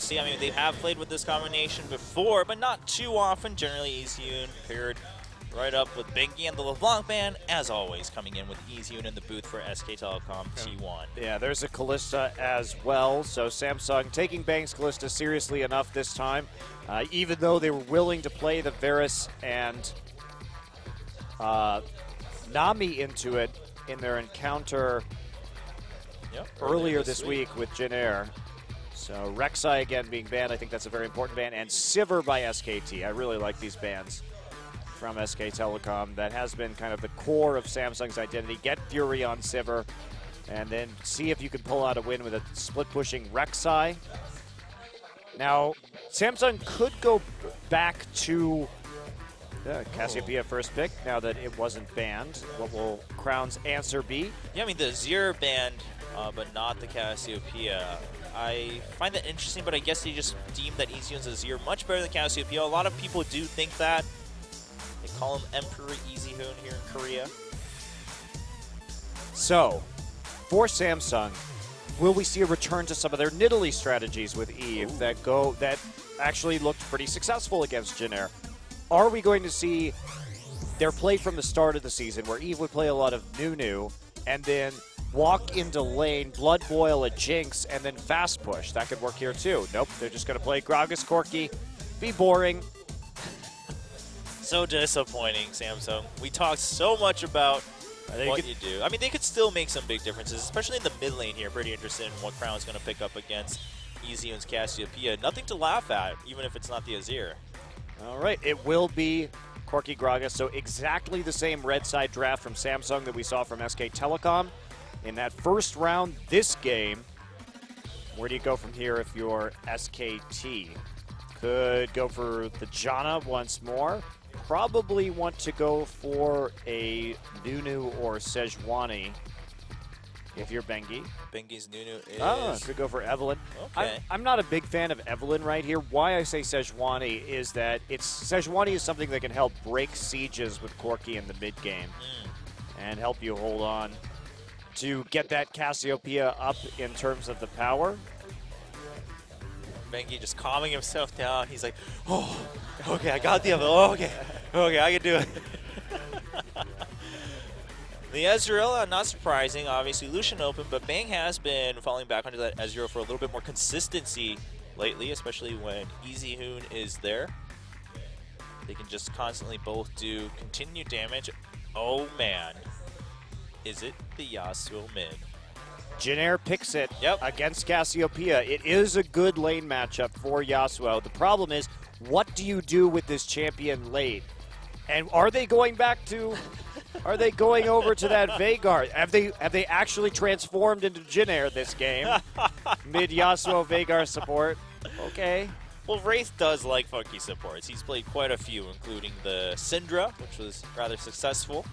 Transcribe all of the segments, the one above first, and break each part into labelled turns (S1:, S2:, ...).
S1: we'll see. I mean, they have played with this combination before, but not too often. Generally, Easyhoon paired right up with Bengi and the LeBlanc band, as always, coming in with Easyhoon in the booth for SK Telecom T1.
S2: Yeah, there's a Kalista as well. So Samsung taking Bang's Kalista seriously enough this time, uh, even though they were willing to play the Varus and uh, Nami into it in their encounter
S1: Yep,
S2: earlier this week with Jin Air. So Rek'Sai again being banned, I think that's a very important ban, and Sivir by SKT. I really like these bans from SK Telecom. That has been kind of the core of Samsung's identity. Get Fury on Sivir, and then see if you can pull out a win with a split pushing Rek'Sai. Now, Samsung could go back to uh, Cassiopeia first pick now that it wasn't banned. What will Crown's answer be?
S1: Yeah, I mean, the Zero band, uh, but not the Cassiopeia. I find that interesting, but I guess they just deem that Easyhoon's Azir much better than Cassiopeia. A lot of people do think that. They call him Emperor Easyhoon here in Korea.
S2: So, for Samsung, will we see a return to some of their Nidalee strategies with Eve that go that actually looked pretty successful against Jin Air? Are we going to see their play from the start of the season where Eve would play a lot of Nunu and then walk into lane, blood boil a Jinx, and then fast push? That could work here too. Nope, they're just going to play Gragas Corki, be boring.
S1: So disappointing, Samsung. We talked so much about
S2: They
S1: what
S2: could-
S1: you do. I mean, they could still make some big differences, especially in the mid lane here. Pretty interested in what Crown's going to pick up against Easyhoon's Cassiopeia. Nothing to laugh at, even if it's not the Azir.
S2: All right, it will be Corki Gragas. So exactly the same red side draft from Samsung that we saw from SK Telecom in that first round. This game, where do you go from here if you're SKT? Could go for the Janna once more. Probably want to go for a Nunu or Sejuani if you're Bengi.
S1: Bengi's Nunu ah, is.
S2: Oh, could go for Evelynn.
S1: Okay.
S2: I'm, I'm not a big fan of Evelynn right here. Why I say Sejuani is that it's Sejuani is something that can help break sieges with Corki in the mid game hmm. and help you hold on to get that Cassiopeia up in terms of the power.
S1: Bengi just calming himself down. He's like, oh, okay, I got the other. Oh, okay, okay, I can do it. the Ezreal, uh, not surprising. Obviously, Lucian open, but Bang has been falling back onto that Ezreal for a little bit more consistency lately, especially when Easy Hoon is there. They can just constantly both do continued damage. Oh, man. Is it the Yasuo mid?
S2: Jinair picks it
S1: Yep.
S2: against Cassiopeia. It is a good lane matchup for Yasuo. The problem is, what do you do with this champion late? And are they going back to? Are they going over to that Veigar? Have they have they actually transformed into Jinair this game? Mid Yasuo Veigar support. Okay.
S1: Well, Wraith does like funky supports. He's played quite a few, including the Syndra, which was rather successful.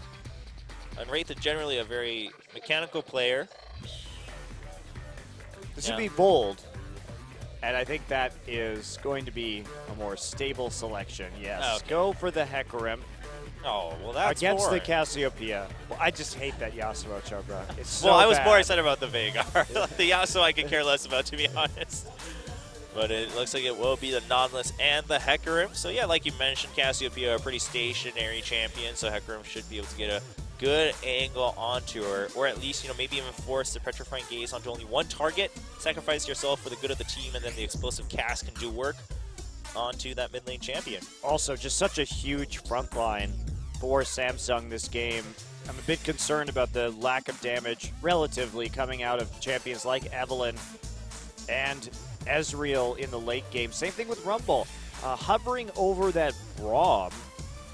S1: And Wraith is generally a very mechanical player.
S2: This
S1: Yeah.
S2: would be bold. And I think that is going to be a more stable selection. Yes.
S1: Oh, okay.
S2: Go for the Hecarim.
S1: Oh, well, that's
S2: against
S1: boring.
S2: the Cassiopeia. Well, I just hate that Yasuo Chobra. It's so
S1: well, I was
S2: bad.
S1: more excited about the Veigar. the Yasuo I could care less about, to be honest. But it looks like it will be the Nautilus and the Hecarim. So yeah, like you mentioned, Cassiopeia a pretty stationary champion, so Hecarim should be able to get a good angle onto her, or at least, you know, maybe even force the Petrifying Gaze onto only one target. Sacrifice yourself for the good of the team, and then the explosive cask can do work onto that mid lane champion.
S2: Also, just such a huge front line for Samsung this game. I'm a bit concerned about the lack of damage relatively coming out of champions like Evelynn and Ezreal in the late game. Same thing with Rumble. Uh, hovering over that Braum.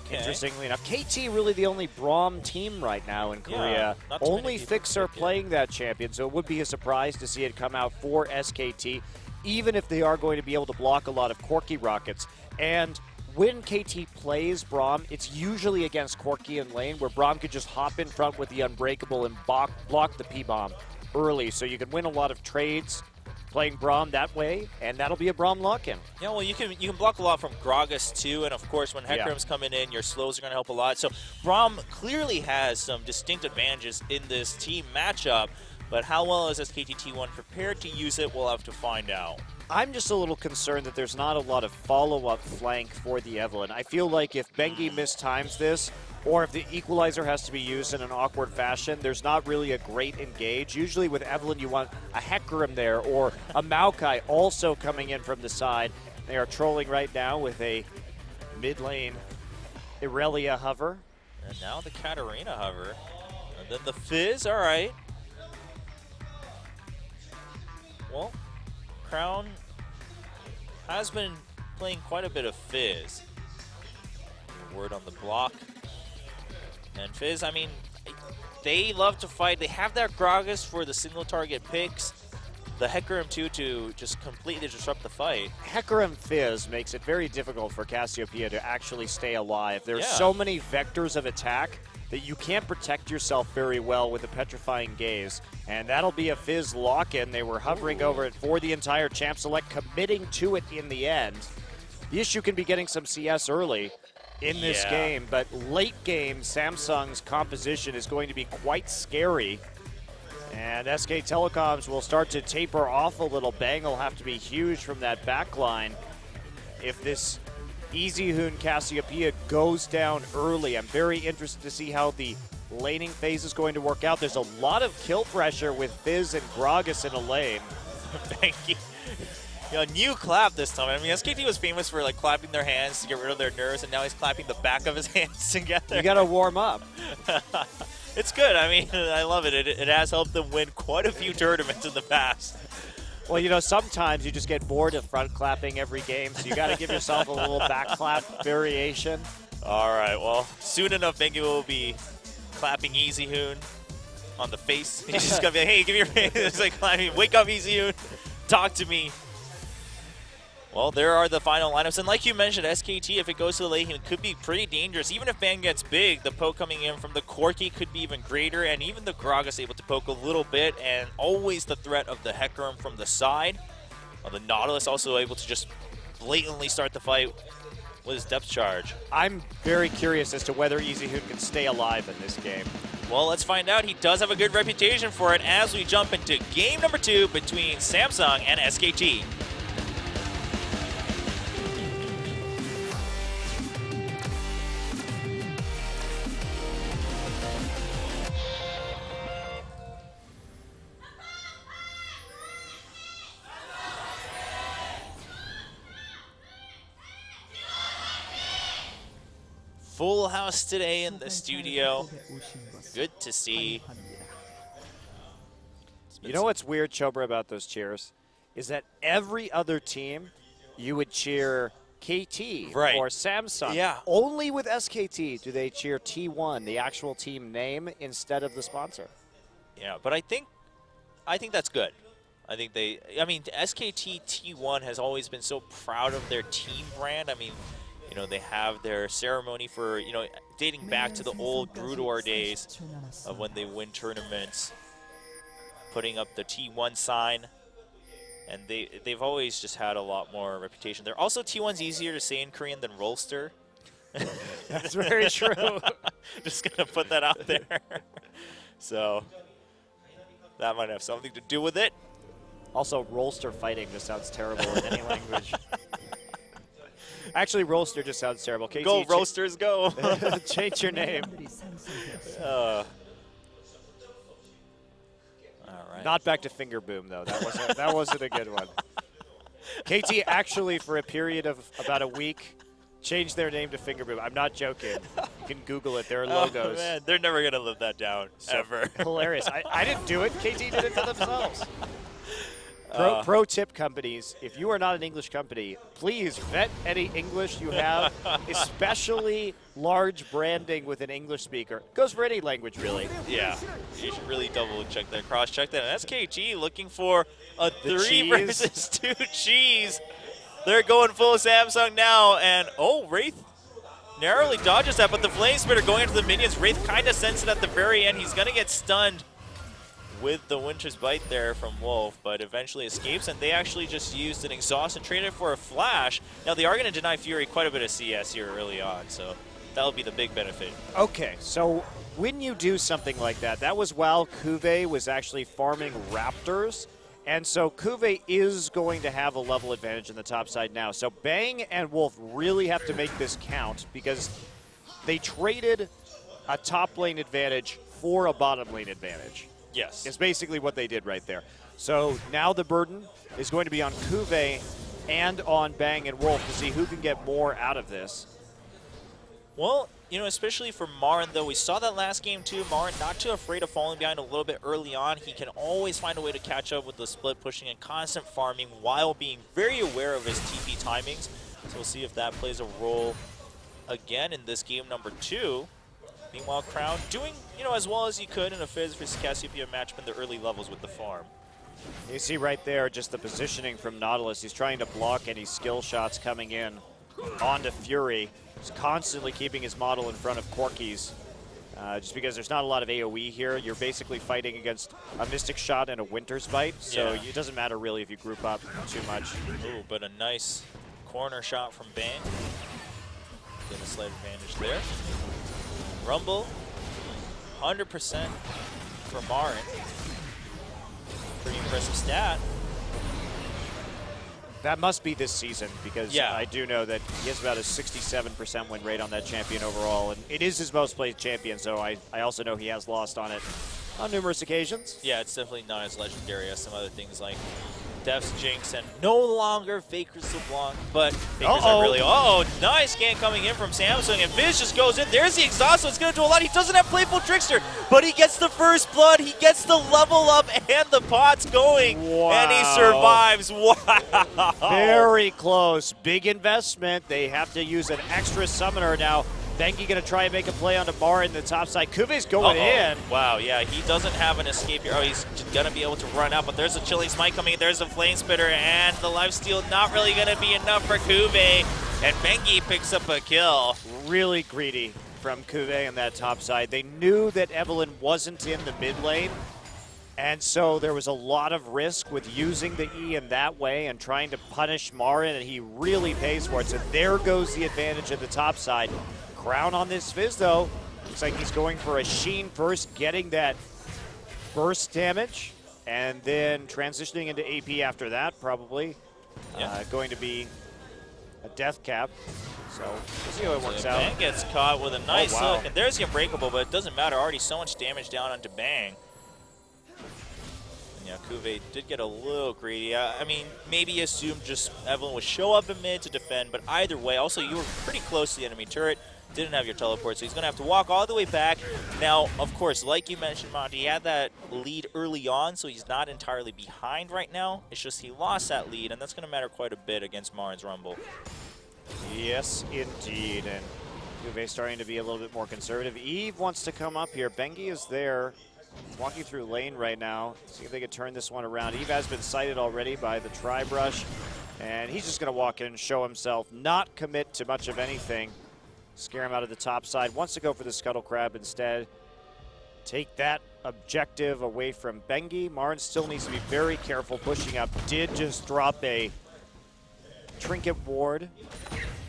S1: Okay.
S2: Interestingly enough, KT really the only Braum team right now in Korea.
S1: many
S2: only
S1: people
S2: Fix are playing that champion, so it would be a surprise to see it come out for SKT, even if they are going to be able to block a lot of Corki rockets. And when KT plays Braum, it's usually against Corki in lane, where Braum could just hop in front with the Unbreakable and block, block the P-Bomb early, so you can win a lot of trades playing Braum that way, and that'll be a Braum lock-in.
S1: Yeah, well, you can you can block a lot from Gragas too, and of course when
S2: Yeah.
S1: Hecarim's coming in, your slows are going to help a lot. So Braum clearly has some distinct advantages in this team matchup, but how well is SKT T1 prepared to use it? We'll have to find out.
S2: I'm just a little concerned that there's not a lot of follow-up flank for the Evelynn. I feel like if Bengi mistimes this, or if the equalizer has to be used in an awkward fashion, there's not really a great engage. Usually with Evelynn, you want a Hecarim there or a Maokai also coming in from the side. They are trolling right now with a mid lane Irelia hover.
S1: And now the Katarina hover. And then the Fizz, all right. Well, Crown has been playing quite a bit of Fizz. Word on the block. And Fizz, I mean, they love to fight. They have that Gragas for the single target picks. The Hecarim too to just completely disrupt the fight.
S2: Hecarim Fizz makes it very difficult for Cassiopeia to actually stay alive. There's
S1: Yeah.
S2: so many vectors of attack that you can't protect yourself very well with a petrifying gaze. And that'll be a Fizz lock-in. They were hovering over it for the entire champ select, committing to it in the end. The issue can be getting some CS early in this
S1: Yeah.
S2: game, but late game, Samsung's composition is going to be quite scary. And SK Telecoms will start to taper off a little. Bang will have to be huge from that back line if this Easy Hoon Cassiopeia goes down early. I'm very interested to see how the laning phase is going to work out. There's a lot of kill pressure with Fizz and Gragas in a lane.
S1: Banky. You know, new clap this time. I mean, SKT was famous for like clapping their hands to get rid of their nerves, and now he's clapping the back of his hands together.
S2: You got to warm up.
S1: it's good. I mean, I love it. it. It has helped them win quite a few tournaments in the past.
S2: Well, you know, sometimes you just get bored of front clapping every game, so you got to give yourself a little back clap variation.
S1: All right. Well, soon enough, Bengi will be clapping Easy Hoon on the face. He's just gonna be like, "Hey, give me your face." It's like, "Wake up, Easy Hoon. Talk to me." Well, there are the final lineups, and like you mentioned, SKT, if it goes to the late, it could be pretty dangerous. Even if Bang gets big, the poke coming in from the Corki could be even greater, and even the Gragas able to poke a little bit, and always the threat of the Hecarim from the side. Uh, the Nautilus also able to just blatantly start the fight with his depth charge.
S2: I'm very curious as to whether Easy Hoon can stay alive in this game.
S1: Well, let's find out. He does have a good reputation for it as we jump into game number two between Samsung and SKT. Full house today in the studio. Good to see.
S2: You know what's weird, Chobra, about those cheers? Is that every other team, you would cheer KT
S1: Right.
S2: or Samsung.
S1: Yeah.
S2: Only with SKT do they cheer T1, the actual team name, instead of the sponsor.
S1: Yeah, but I think I think that's good. I think they I mean SKT T1 has always been so proud of their team brand. I mean, you know, they have their ceremony for, you know, dating back to the old Grudor days of when they win tournaments, putting up the T1 sign. And they they've always just had a lot more reputation. They're also T1's easier to say in Korean than Rolster.
S2: That's very true.
S1: Just gonna put that out there. so that might have something to do with it.
S2: also, Rolster fighting just sounds terrible in any language. Actually, Rolster just sounds terrible. KT,
S1: Go
S2: cha-
S1: roasters, go!
S2: change your name.
S1: uh, all right.
S2: Not back to finger boom though. That wasn't that wasn't a good one. KT actually for a period of about a week changed their name to finger boom. I'm not joking. You can Google it. There are
S1: Oh,
S2: logos.
S1: man, they're never gonna live that down
S2: So
S1: ever.
S2: Hilarious. I, I didn't do it. KT did it to themselves. Pro,
S1: Uh.
S2: pro tip companies, if you are not an English company, please vet any English you have, especially large branding with an English speaker. Goes for any language, really.
S1: yeah, you should really double check that, cross check that. SKG looking for a
S2: The
S1: three
S2: cheese.
S1: versus two cheese. They're going full Samsung now, and oh, Wraith narrowly dodges that, but the Flame Spitter going into the minions. Wraith kind of sensed it at the very end. He's gonna get stunned with the Winter's Bite there from Wolf, but eventually escapes, and they actually just used an exhaust and traded for a flash. Now they are going to deny Fury quite a bit of CS here early on, so that'll be the big benefit.
S2: Okay, so when you do something like that, that was while CuVee was actually farming raptors, And so CuVee is going to have a level advantage in the top side now. So Bang and Wolf really have to make this count because they traded a top lane advantage for a bottom lane advantage.
S1: Yes.
S2: It's basically what they did right there. So now the burden is going to be on CuVee and on Bang and Wolf to see who can get more out of this.
S1: Well, you know, especially for Marin, though, we saw that last game too. Marin not too afraid of falling behind a little bit early on. He can always find a way to catch up with the split pushing and constant farming while being very aware of his TP timings. So we'll see if that plays a role again in this game number two. Meanwhile, Crown doing, you know, as well as he could in a Fizz versus Cassiopeia matchup in the early levels with the farm.
S2: You see right there just the positioning from Nautilus. He's trying to block any skill shots coming in onto Fury. He's constantly keeping his model in front of Corki's. Uh, just because there's not a lot of AoE here, you're basically fighting against a Mystic Shot and a Winter's Bite, so
S1: Yeah.
S2: it doesn't matter really if you group up too much.
S1: Ooh, but a nice corner shot from Bang. Get a slight advantage there. Rumble, 100% for Marin. Pretty impressive stat.
S2: That must be this season because
S1: Yeah.
S2: I do know that he has about a 67% win rate on that champion overall, and it is his most played champion, so I, I also know he has lost on it on numerous occasions.
S1: Yeah, it's definitely not as legendary as some other things like Deft's Jinx and no longer Faker's LeBlanc, but Faker's
S2: Uh-oh.
S1: are really. Oh, nice scan coming in from Samsung, and Fizz just goes in. There's the exhaust, so it's going to do a lot. He doesn't have Playful Trickster, but he gets the first blood, he gets the level up, and the pot's going, and he survives. Wow.
S2: Very close. Big investment. They have to use an extra summoner now. Bengi going to try and make a play on Mara in the top side. CuVee's going
S1: Uh-oh.
S2: in.
S1: Wow, yeah, he doesn't have an escape here. Oh, he's going to be able to run out, but there's a Chilling Smite coming. There's a Flame Spitter, and the lifesteal not really going to be enough for CuVee. And Bengi picks up a kill.
S2: Really greedy from CuVee in that top side. They knew that Evelynn wasn't in the mid lane. And so there was a lot of risk with using the E in that way and trying to punish Marin, and he really pays for it. So there goes the advantage at the top side. Crown on this Fizz, though. Looks like he's going for a Sheen first, getting that burst damage, and then transitioning into AP after that, probably.
S1: Yeah.
S2: Uh, going to be a death cap. So we'll see how it works
S1: So
S2: out.
S1: Bang gets caught with a nice
S2: Oh, wow.
S1: hook, and there's the Unbreakable, but it doesn't matter. Already so much damage down onto Bang. And yeah, CuVee did get a little greedy. I, I mean, maybe assumed just Evelynn would show up in mid to defend, but either way, also you were pretty close to the enemy turret. Didn't have your teleport, so he's going to have to walk all the way back. Now, of course, like you mentioned, Monty, he had that lead early on, so he's not entirely behind right now. It's just he lost that lead, and that's going to matter quite a bit against Marin's Rumble.
S2: Yes, indeed. And CuVee starting to be a little bit more conservative. Eve wants to come up here. Bengi is there, walking through lane right now. See if they can turn this one around. Eve has been sighted already by the Tri-Brush, and he's just going to walk in and show himself, not commit to much of anything. Scare him out of the top side. Wants to go for the Scuttle Crab instead. Take that objective away from Bengi. Marin still needs to be very careful pushing up. Did just drop a Trinket Ward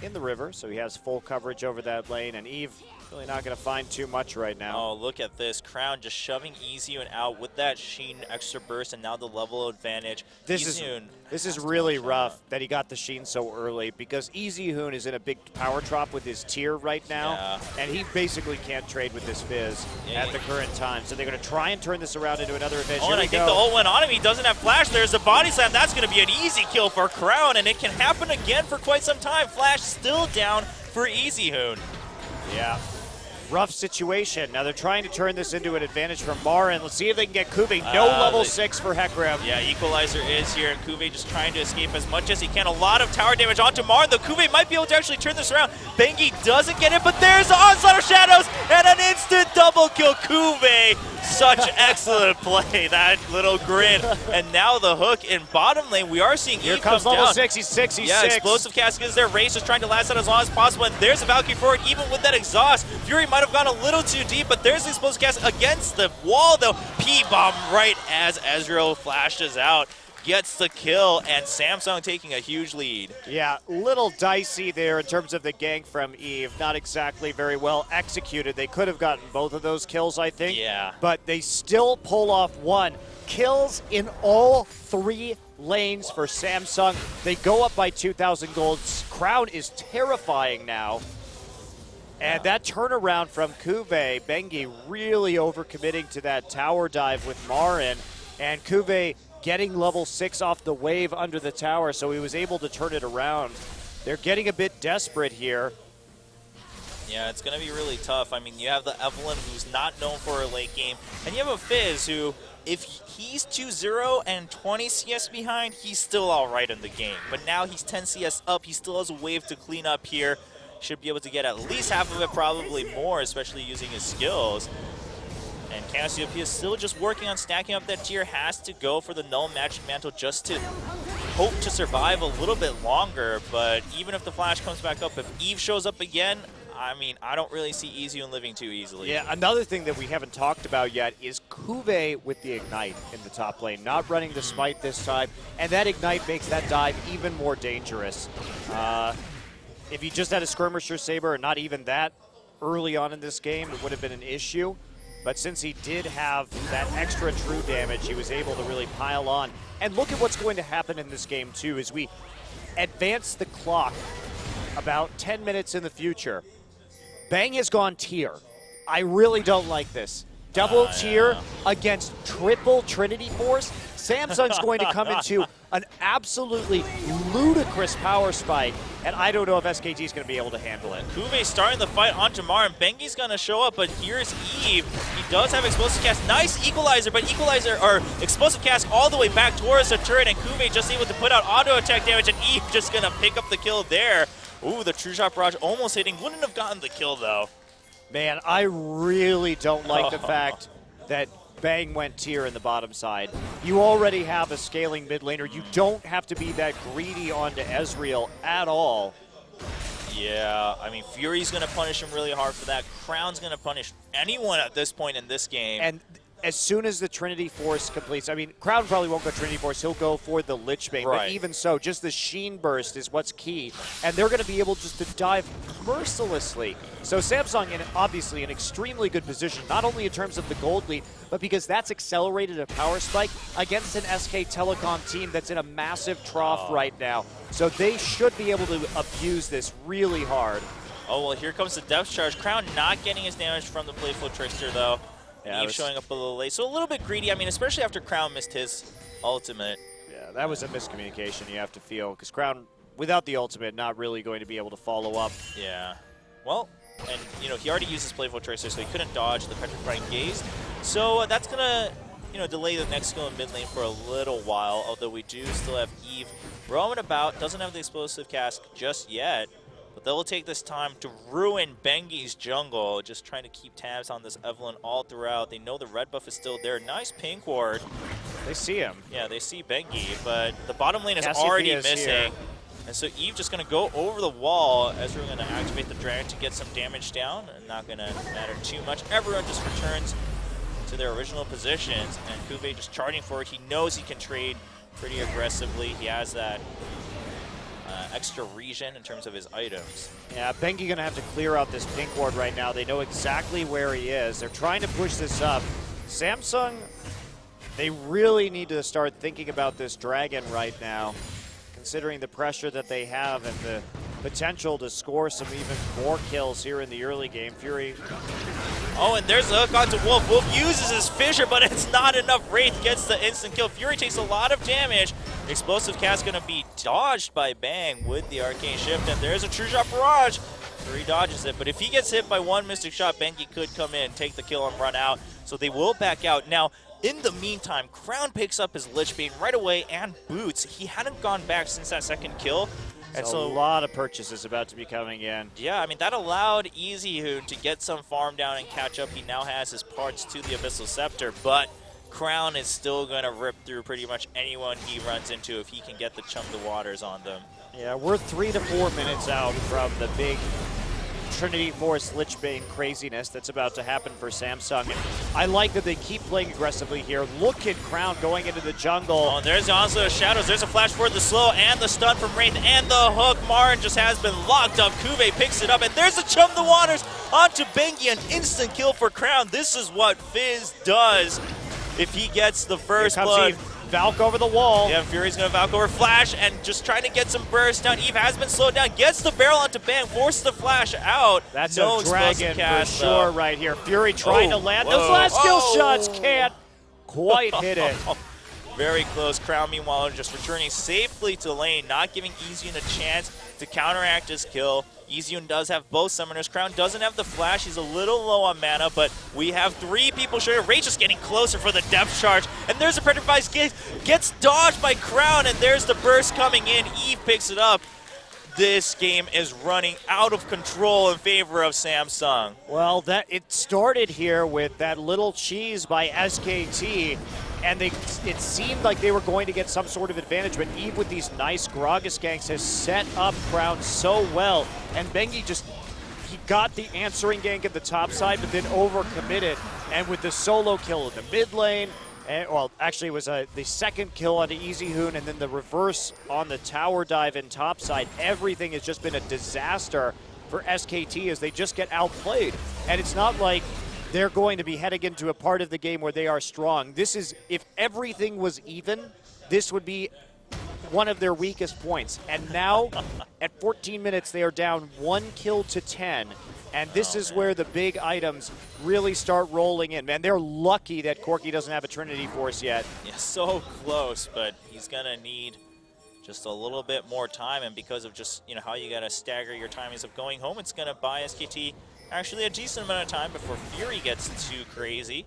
S2: in the river, so he has full coverage over that lane, and Eve really not going to find too much right now.
S1: Oh, look at this. Crown just shoving Easyhoon out with that Sheen extra burst and now the level advantage.
S2: This is this is really rough that he got the Sheen so early because Easy Hoon is in a big power drop with his tear right now,
S1: Yeah.
S2: and he basically can't trade with this Fizz
S1: Yeah,
S2: at the current time. So they're going to try and turn this around into another advantage.
S1: Oh,
S2: Here
S1: and I think
S2: go.
S1: the ult went on him. He doesn't have flash. There's a body slam. That's going to be an easy kill for Crown, and it can happen again for quite some time. Flash still down for Easy Hoon.
S2: Yeah. Rough situation. Now they're trying to turn this into an advantage for Marin. Let's see if they can get CuVee. No
S1: Uh,
S2: level
S1: they-
S2: six for Hecarim.
S1: Yeah, Equalizer is here, and CuVee just trying to escape as much as he can. A lot of tower damage onto Mar, though CuVee might be able to actually turn this around. Bengi doesn't get it, but there's the onslaught of shadows and an instant double kill. CuVee, such excellent play. That little grin, and now the hook in bottom lane. We are seeing
S2: Here
S1: Eve
S2: comes
S1: come
S2: level
S1: down.
S2: six. He's six. He's
S1: yeah,
S2: six.
S1: explosive casket is there. Race is trying to last out as long as possible, and there's a Valkyrie forward, even with that exhaust. Fury might have gone a little too deep, but there's the explosive casket against the wall, though. P-bomb right as Ezreal flashes out. Gets the kill, and Samsung taking a huge lead.
S2: Yeah, little dicey there in terms of the gank from Eve. Not exactly very well executed. They could have gotten both of those kills, I think.
S1: Yeah.
S2: But they still pull off one. Kills in all three lanes for Samsung. They go up by 2,000 gold. Crown is terrifying now. And that turnaround from CuVee, Bengi really overcommitting to that tower dive with Marin. And CuVee getting level 6 off the wave under the tower, so he was able to turn it around. They're getting a bit desperate here.
S1: Yeah, it's going to be really tough. I mean, you have the Evelynn, who's not known for a late game, and you have a Fizz, who, if he's 2-0 and 20 CS behind, he's still all right in the game. But now he's 10 CS up. He still has a wave to clean up here. Should be able to get at least half of it, probably more, especially using his skills. And Cassiopeia is still just working on stacking up that tear, has to go for the null magic mantle just to hope to survive a little bit longer. But even if the flash comes back up, if Eve shows up again, I mean, I don't really see Easy living too easily.
S2: Yeah, another thing that we haven't talked about yet is CuVee with the Ignite in the top lane, not running the Smite this time, and that Ignite makes that dive even more dangerous. Uh, if he just had a Skirmisher Saber and not even that early on in this game, it would have been an issue. But since he did have that extra true damage, he was able to really pile on. And look at what's going to happen in this game, too, as we advance the clock about 10 minutes in the future. Bang has gone tear. I really don't like this. Double tear against triple Trinity Force. Samsung's going to come into an absolutely ludicrous power spike, and I don't know if SKT is going to be able to handle it.
S1: CuVee starting the fight on Jamar, and Bengi's going to show up, but here's Eve. He does have explosive cask. Nice equalizer, but equalizer, or explosive cask all the way back towards the turret, and CuVee just able to put out auto attack damage, and Eve just going to pick up the kill there. Ooh, the True Shot Barrage almost hitting. Wouldn't have gotten the kill, though.
S2: Man, I really don't like the fact that Bang went tear in the bottom side. You already have a scaling mid laner. You don't have to be that greedy onto Ezreal at all.
S1: Yeah, I mean, Fury's going to punish him really hard for that. Crown's going to punish anyone at this point in this game.
S2: And as soon as the Trinity Force completes, I mean, Crown probably won't go Trinity Force. He'll go for the Lich Bane. Right. But even so, just the Sheen Burst is what's key. And they're going to be able just to dive mercilessly. So Samsung in obviously an extremely good position, not only in terms of the gold lead, but because that's accelerated a power spike against an SK Telecom team that's in a massive trough oh. right now. So they should be able to abuse this really hard.
S1: Oh, well, here comes the depth charge. Crown not getting his damage from the Playful Trickster, though. Yeah, Eve showing up a little late. So a little bit greedy. I mean, especially after Crown missed his ultimate.
S2: Yeah, that was a miscommunication you have to feel because Crown, without the ultimate, not really going to be able to follow up.
S1: Yeah. Well, and, you know, he already used his Playful Trickster, so he couldn't dodge the Petrifying Gaze. So uh, that's going to, you know, delay the next skill in mid lane for a little while, although we do still have Eve roaming about. Doesn't have the Explosive Cask just yet. But they'll take this time to ruin Bengi's jungle, just trying to keep tabs on this Evelynn all throughout. They know the red buff is still there. Nice pink ward.
S2: They see him.
S1: Yeah, they see Bengi, but the bottom lane is already is missing. Here. And so Eve just going to go over the wall as we're going to activate the Dragon to get some damage down. And not going to matter too much. Everyone just returns to their original positions. And CuVee just charging forward. He knows he can trade pretty aggressively. He has that extra regen in terms of his items.
S2: Yeah, Bengi going to have to clear out this pink ward right now. They know exactly where he is. They're trying to push this up. Samsung, they really need to start thinking about this dragon right now, considering the pressure that they have and the potential to score some even more kills here in the early game. Fury.
S1: Oh, and there's a hook onto Wolf. Wolf uses his Fissure, but it's not enough. Wraith gets the instant kill. Fury takes a lot of damage. Explosive cask going to be dodged by Bang with the Arcane Shift, and there's a True Shot Barrage. Fury dodges it, but if he gets hit by one Mystic Shot, Bengi could come in, take the kill, and run out. So they will back out. Now, in the meantime, Crown picks up his Lich Bane right away and boots. He hadn't gone back since that second kill.
S2: And so, a lot of purchases about to be coming in.
S1: Yeah, I mean, that allowed Easyhoon to get some farm down and catch up. He now has his parts to the Abyssal Scepter, but Crown is still going to rip through pretty much anyone he runs into if he can get the Chum the Waters on them.
S2: Yeah, we're three to four minutes out from the big Trinity Force Lich Bane craziness that's about to happen for Samsung. And I like that they keep playing aggressively here. Look at Crown going into the jungle.
S1: Oh, and there's also Shadows. There's a flash for the slow and the stun from Wraith and the hook. Marin just has been locked up. CuVee picks it up, and there's a Chum the Waters onto Bengi. An instant kill for Crown. This is what Fizz does if he gets the first blood.
S2: Eve. Valk over the wall.
S1: Yeah, Fury's going to Valk over Flash and just trying to get some burst down. Eve has been slowed down, gets the barrel onto Bang, forces the Flash out.
S2: That's
S1: no
S2: a dragon
S1: cast,
S2: for sure
S1: though.
S2: right here. Fury trying
S1: Oh,
S2: to land
S1: whoa.
S2: those last skill
S1: Oh.
S2: shots. Can't quite hit it.
S1: Very close. Crown, meanwhile, just returning safely to lane, not giving Easyhoon a chance to counteract his kill. Easyhoon does have both summoners. Crown doesn't have the flash. He's a little low on mana, but we have three people sure. Ray just getting closer for the depth charge. And there's a Vice gets, gets dodged by Crown, and there's the burst coming in. Eve picks it up. This game is running out of control in favor of Samsung.
S2: Well, that it started here with that little cheese by SKT, and they it seemed like they were going to get some sort of advantage, but Eve with these nice Gragas ganks has set up Crown so well, and Bengi just he got the answering gank at the top side, but then overcommitted, and with the solo kill in the mid lane, and, well, actually, it was uh, the second kill onto Easy Hoon, and then the reverse on the tower dive in top side. Everything has just been a disaster for SKT as they just get outplayed. And it's not like they're going to be heading into a part of the game where they are strong. This is, if everything was even, this would be one of their weakest points. And now, at 14 minutes, they are down one kill to 10. And this
S1: Oh,
S2: is
S1: man.
S2: where the big items really start rolling in. Man, they're lucky that Corki doesn't have a Trinity Force yet.
S1: Yeah, so close, but he's gonna need just a little bit more time, and because of just you know how you gotta stagger your timings of going home, it's gonna buy SKT actually a decent amount of time before Fury gets too crazy.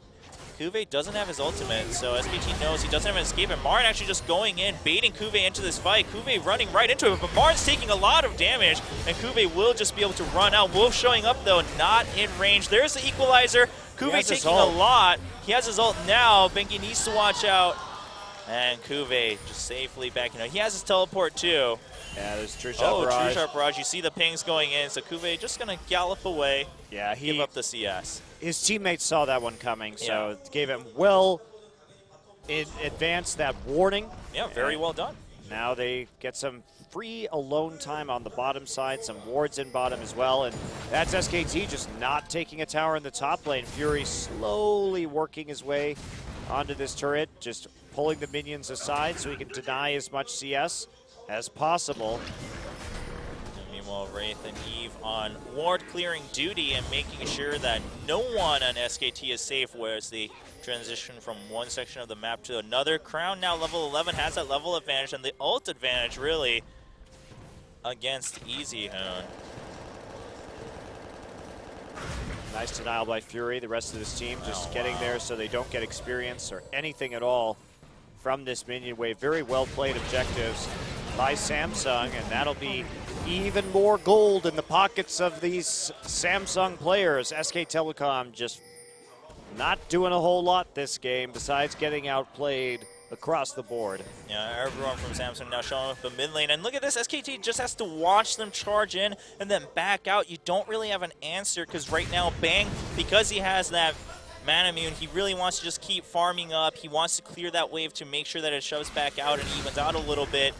S1: CuVee doesn't have his ultimate, so SKT knows he doesn't have an escape, and Marin actually just going in, baiting CuVee into this fight. CuVee running right into it, but Marin's taking a lot of damage, and CuVee will just be able to run out. Wolf showing up, though, not in range. There's the equalizer.
S2: CuVee
S1: taking a lot. He has his ult now. Bengi needs to watch out. And CuVee just safely backing up. He has his teleport, too.
S2: Yeah, there's True Shot
S1: Oh,
S2: Barrage.
S1: True Barrage. You see the pings going in, so CuVee just going to gallop away,
S2: Yeah,
S1: give
S2: he,
S1: up the CS.
S2: his teammates saw that one coming, so it gave him well in advance that warning.
S1: Yeah, very well done.
S2: Now they get some free alone time on the bottom side, some wards in bottom as well, and that's SKT just not taking a tower in the top lane. Fury slowly working his way onto this turret, just pulling the minions aside so he can deny as much CS as possible.
S1: And Meanwhile, Wraith and Eve on ward clearing duty and making sure that no one on SKT is safe, whereas the transition from one section of the map to another. Crown now level 11 has that level advantage and the ult advantage, really, against Easy Hoon.
S2: Nice denial by Fury. The rest of this team just
S1: Oh,
S2: getting
S1: wow.
S2: there so they don't get experience or anything at all from this minion wave. Very well played objectives by Samsung, and that'll be even more gold in the pockets of these Samsung players. SK Telecom just not doing a whole lot this game besides getting outplayed across the board.
S1: Yeah, everyone from Samsung now showing up the mid lane. And look at this, SKT just has to watch them charge in and then back out. You don't really have an answer because right now, Bang, because he has that Manamune, he really wants to just keep farming up. He wants to clear that wave to make sure that it shoves back out and evens out a little bit.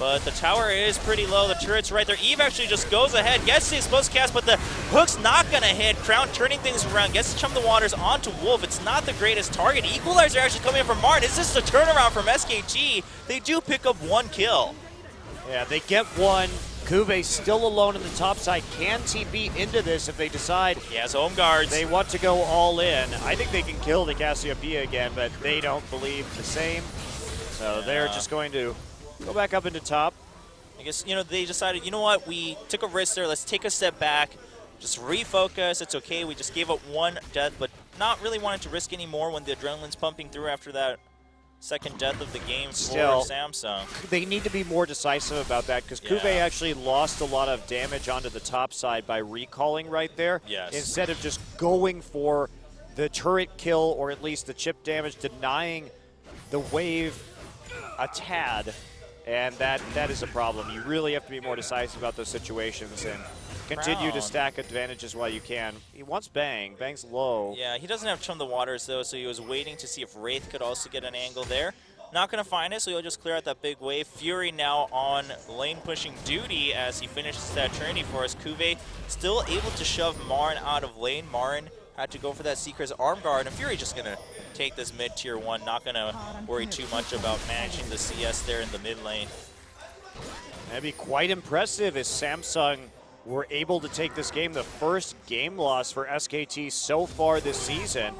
S1: But the tower is pretty low. The turret's right there. Eve actually just goes ahead, gets the exposed cast, but the hook's not going to hit. Crown turning things around, gets to chum the waters onto Wolf. It's not the greatest target. Equalizer actually coming in from Martin. Is this the turnaround from SKG? They do pick up one kill.
S2: Yeah, they get one. CuVee still alone in the top side. Can TP into this if they decide
S1: He has home guards.
S2: They want to go all in. I think they can kill the Cassiopeia again, but they don't believe the same. So they're just going to go back up into top.
S1: I guess, you know, they decided, you know what, we took a risk there. Let's take a step back, just refocus. It's okay. We just gave up one death, but not really wanting to risk anymore when the adrenaline's pumping through after that second death of the game
S2: Still.
S1: for Samsung.
S2: They need to be more decisive about that because
S1: Yeah.
S2: actually lost a lot of damage onto the top side by recalling right there.
S1: Yes.
S2: Instead of just going for the turret kill or at least the chip damage, denying the wave a tad. And that that is a problem. You really have to be more decisive about those situations and continue to stack advantages while you can. He wants Bang. Bang's low.
S1: Yeah, he doesn't have Chum the Waters, though, so he was waiting to see if Wraith could also get an angle there. Not going to find it, so he'll just clear out that big wave. Fury now on lane pushing duty as he finishes that Trinity for us. CuVee still able to shove Marin out of lane. Marin had to go for that Seeker's arm guard, and Fury just going to take this mid tier one. Not going to worry too much about managing the CS there in the mid lane.
S2: That'd be quite impressive if Samsung were able to take this game, the first game loss for SKT so far this season.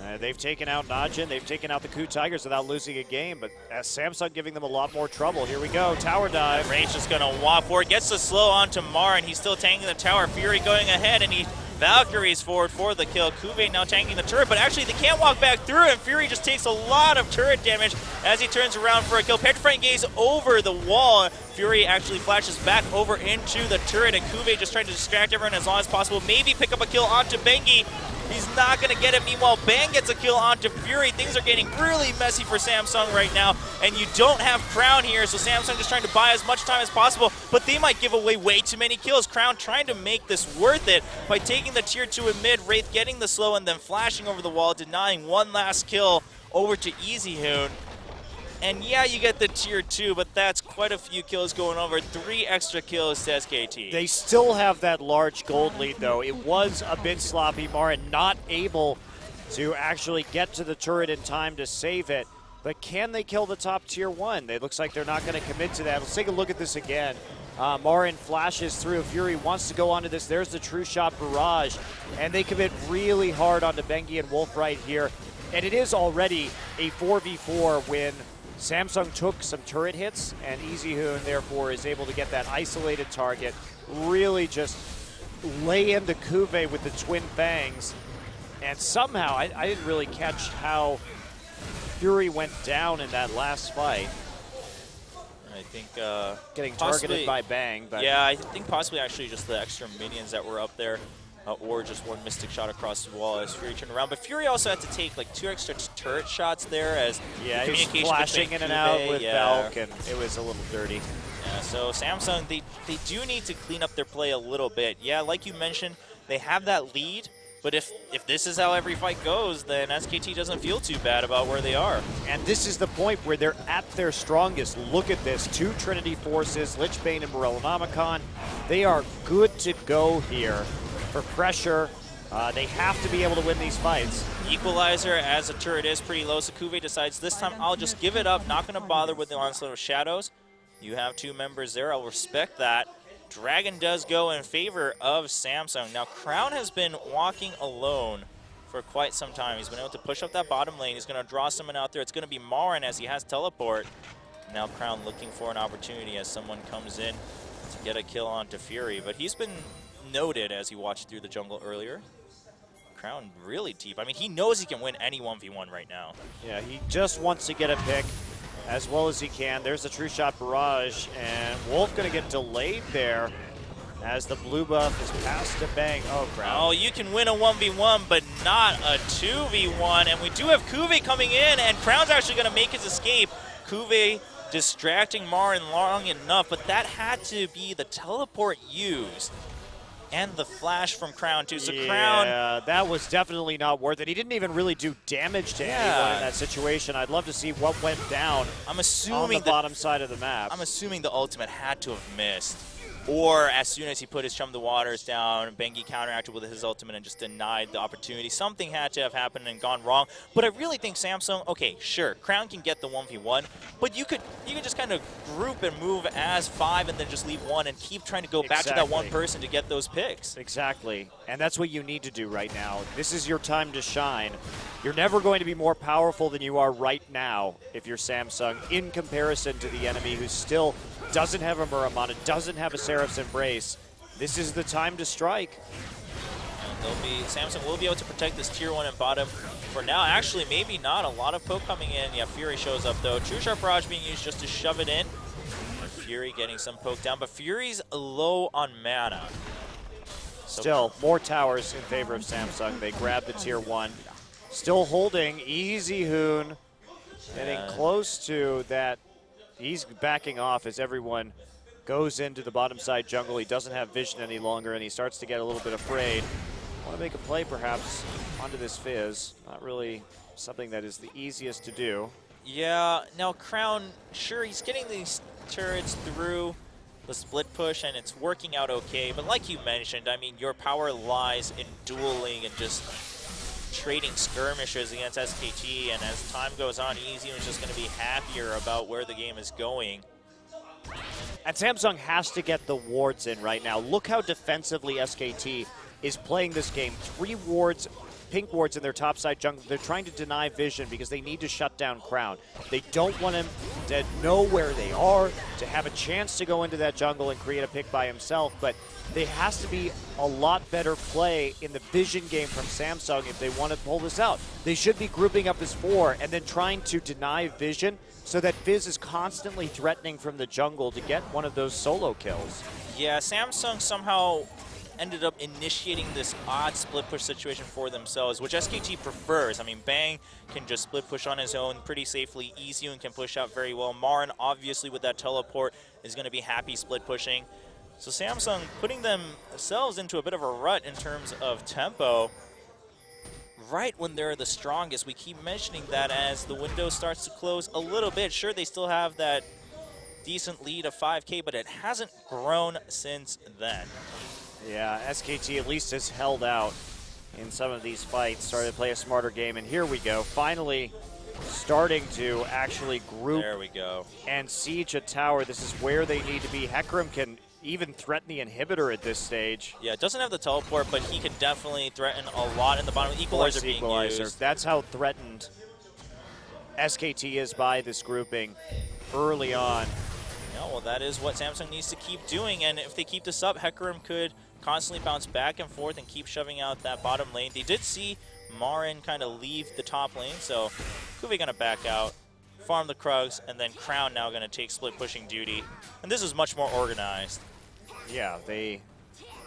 S2: Uh, they've taken out Najin, they've taken out the Koo Tigers without losing a game, but as Samsung giving them a lot more trouble. Here we go, tower dive.
S1: Rage just going to walk forward, gets the slow onto and He's still tanking the tower. Fury going ahead, and he Valkyries forward for the kill. CuVee now tanking the turret, but actually they can't walk back through, and Fury just takes a lot of turret damage as he turns around for a kill. Petrifying Gaze over the wall. Fury actually flashes back over into the turret, and CuVee just trying to distract everyone as long as possible. Maybe pick up a kill onto Bengi. He's not going to get it. Meanwhile, Bang gets a kill onto Fury. Things are getting really messy for Samsung right now, and you don't have Crown here, so Samsung just trying to buy as much time as possible, but they might give away way too many kills. Crown trying to make this worth it by taking the tier 2 in mid, Wraith getting the slow, and then flashing over the wall, denying one last kill over to Easy Hoon. And yeah, you get the tier 2, but that's quite a few kills going over. Three extra kills to SKT.
S2: They still have that large gold lead, though. It was a bit sloppy. Marin not able to actually get to the turret in time to save it. But can they kill the top tier one? It looks like they're not going to commit to that. Let's take a look at this again. Uh, Marin flashes through. Fury wants to go onto this. There's the true shot barrage. And they commit really hard onto Bengi and Wolf right here. And it is already a 4v4 when Samsung took some turret hits, and Easy Hoon therefore is able to get that isolated target, really just lay into CuVee with the twin fangs. And somehow, I, I didn't really catch how Fury went down in that last fight,
S1: I think uh,
S2: getting
S1: possibly-
S2: targeted by Bang. But
S1: Yeah, I think possibly actually just the extra minions that were up there, uh, or just one mystic shot across the wall as Fury turned around. But Fury also had to take like two extra turret shots there as
S2: yeah,
S1: the
S2: he was flashing in and out with
S1: yeah.
S2: Valk, and it was a little dirty.
S1: Yeah, so Samsung, they, they do need to clean up their play a little bit. Yeah, like you mentioned, they have that lead, but if, if this is how every fight goes, then SKT doesn't feel too bad about where they are.
S2: And this is the point where they're at their strongest. Look at this. Two Trinity forces, Lich Bane and Morellonomicon. They are good to go here for pressure. Uh, they have to be able to win these fights.
S1: Equalizer, as a turret is pretty low, Sakuve decides this time I'll just give it up, not going to bother with the Onslaught of Shadows. You have two members there, I'll respect that. Dragon does go in favor of Samsung. Now, Crown has been walking alone for quite some time. He's been able to push up that bottom lane. He's going to draw someone out there. It's going to be Marin as he has teleport. Now Crown looking for an opportunity as someone comes in to get a kill onto Fury. But he's been noted as he watched through the jungle earlier. Crown really deep. I mean, he knows he can win any 1v1 right now.
S2: Yeah, he just wants to get a pick as well as he can. There's the true shot barrage, and Wolf going to get delayed there as the blue buff is passed to Bang. Oh, crap.
S1: Oh, you can win a 1v1, but not a 2v1. And we do have CuVee coming in, and Crown's actually going to make his escape. CuVee distracting Marin long enough, but that had to be the teleport used. And the flash from Crown, too. So Crown
S2: Yeah, that was definitely not worth it. He didn't even really do damage to anyone in that situation. I'd love to see what went down
S1: I'm
S2: on the
S1: assuming that
S2: bottom side of the map.
S1: I'm assuming the ultimate had to have missed. Or as soon as he put his Chum the Waters down, Bengi counteracted with his ultimate and just denied the opportunity. Something had to have happened and gone wrong. But I really think Samsung, okay, sure, Crown can get the 1v1, but you could you could just kind of group and move as five and then just leave one and keep trying to go back to that one person to get those picks.
S2: Exactly. And that's what you need to do right now. This is your time to shine. You're never going to be more powerful than you are right now if you're Samsung in comparison to the enemy who's still doesn't have a Muramana, doesn't have a Seraph's Embrace. This is the time to strike.
S1: They'll be Samsung will be able to protect this tier one and bottom for now. Actually, maybe not. A lot of poke coming in. Yeah, Fury shows up though. True Shot Barrage being used just to shove it in. And Fury getting some poke down, but Fury's low on mana. So
S2: Still, more towers in favor of Samsung. They grab the tier one. Still holding Easy Hoon, getting close to that he's backing off as everyone goes into the bottom side jungle. He doesn't have vision any longer, and he starts to get a little bit afraid. Want to make a play, perhaps, onto this Fizz. Not really something that is the easiest to do.
S1: Yeah, now Crown, sure, he's getting these turrets through the split push, and it's working out okay. But like you mentioned, I mean, your power lies in dueling and just trading skirmishes against SKT, and as time goes on, Easy is just going to be happier about where the game is going.
S2: And Samsung has to get the wards in right now. Look how defensively SKT is playing this game. Three wards pink wards in their topside jungle. They're trying to deny vision because they need to shut down Crown. They don't want him to know where they are, to have a chance to go into that jungle and create a pick by himself, but there has to be a lot better play in the vision game from Samsung if they want to pull this out. They should be grouping up as four and then trying to deny vision so that Fizz is constantly threatening from the jungle to get one of those solo kills.
S1: Yeah, Samsung somehow ended up initiating this odd split push situation for themselves, which SKT prefers. I mean, Bang can just split push on his own pretty safely. Easy, and can push out very well. Marin, obviously, with that teleport, is going to be happy split pushing. So Samsung putting themselves into a bit of a rut in terms of tempo right when they're the strongest. We keep mentioning that as the window starts to close a little bit. Sure, they still have that decent lead of 5K, but it hasn't grown since then.
S2: Yeah, SKT at least has held out in some of these fights, started to play a smarter game, and here we go. Finally starting to actually group
S1: there we go.
S2: and siege a tower. This is where they need to be. Hecarim can even threaten the inhibitor at this stage.
S1: Yeah, it doesn't have the teleport, but he can definitely threaten a lot in the bottom. Equalizer being equalizer. used.
S2: That's how threatened SKT is by this grouping early on.
S1: Yeah, well, that is what Samsung needs to keep doing, and if they keep this up, Hecarim could – constantly bounce back and forth and keep shoving out that bottom lane. They did see Marin kind of leave the top lane, so CuVee going to back out, farm the Krugs, and then Crown now going to take split pushing duty. And this is much more organized.
S2: Yeah, they